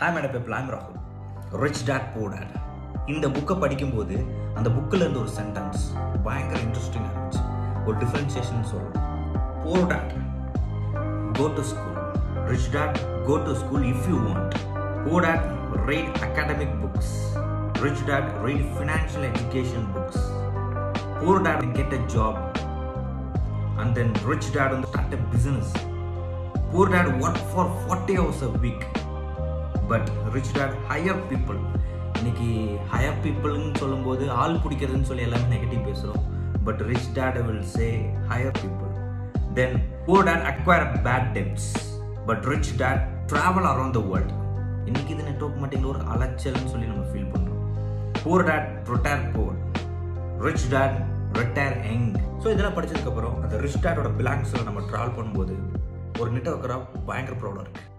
Hi madam இப்போ plan ராகுல் rich dad poor dad இந்த புக்கை படிக்கும்போது அந்த புக்கில் இருந்து ஒரு சென்டென்ஸ் பயங்கர இன்ட்ரெஸ்டிங்காக இருந்துச்சு ஒரு டிஃப்ரென்சியேஷன் சொல்லணும் போர் date go to school. Rich dad, go to school if you want. Poor dad, read academic books. Rich dad, read financial education books. Poor dad, get a job. And then rich dad, will start a business. Poor dad, work for 40 hours a week. but rich dad hire people இன்னைக்கு hire பீப்புள்னு சொல்லும்போது ஆள் பிடிக்கிறதுன்னு சொல்லி எல்லாமே negative பேசுகிறோம் but rich dad will say hire people then poor dad acquire bad debts but rich dad travel around the world இன்னைக்கு இது நெட்ஒர்க் மாட்டிங்கில் ஒரு அலைச்சல்னு சொல்லி நம்ம ஃபீல் பண்ணுறோம் poor dad retire poor rich dad retire young so இதெல்லாம் படிச்சதுக்கப்புறம் அந்த rich டேட்டோட பிளாங்ஸில் நம்ம ட்ராவல் பண்ணும்போது ஒரு நெட்ஒர்க்கராக பயங்கர ப்ரௌடாக இருக்குது